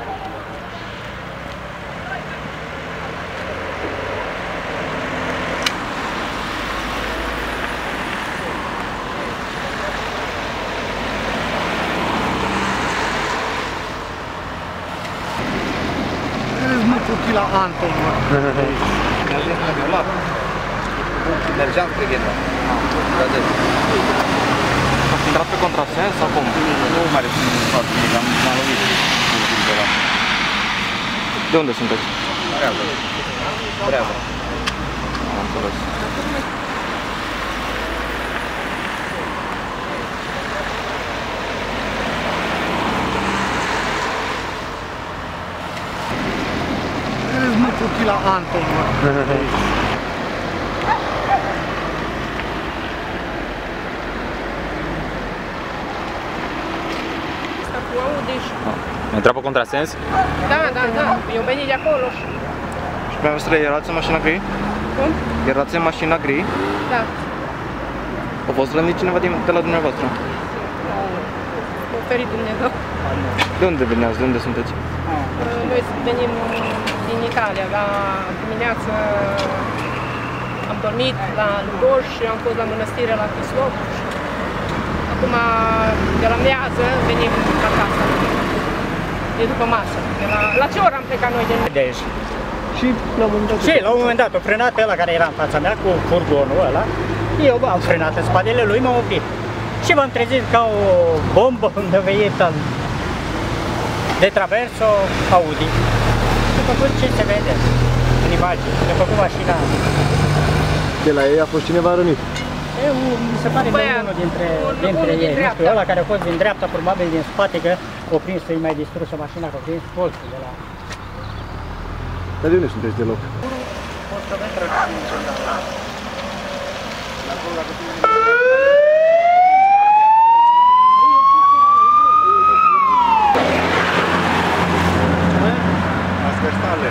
Eres mă cu la Anton, mă. Mergeam spre Ghena. Ați intrat pe contrasens sau cum? Nu mai rețin foarte mic, am m-am lovit. De la De unde sunteți? Treabă. Treabă. Am înțeles. Eres mă cu la Anton, mă. Asta cu Audi și... Ai intrat pe contrasens? Da, da, da, eu venit de acolo și... Și pe voastră erați în mașina gri? Cum? Erați în mașina gri? Da. A fost rănit cineva din, de la dumneavoastră? M-a oferit Dumnezeu. De unde veneați? De unde sunteți? Noi venim din Italia, la dimineață am dormit la Lugoj și am fost la mănăstire la Chislov. Acum, de la mează, venim acasă. E după masă. De la, la ce oră am plecat noi din... de aici. Și la un moment dat... Și la un moment dat, o frenat pe ăla care era în fața mea cu furgonul ăla. Eu am frenat în spatele lui, m-am oprit. Și m-am trezit ca o bombă îndăveită în- de traverso Audi. Și făcut ce se vede în imagine. De făcut mașina. De la ei a fost cineva rănit. E, un, mi se pare că unul dintre, dintre ei, nu știu, ăla care a fost din dreapta, probabil din spate, că o prins să-i mai distrusă mașina, că a prins colțul de la... Dar de unde sunteți deloc? Poți să La acolo, la Transversale.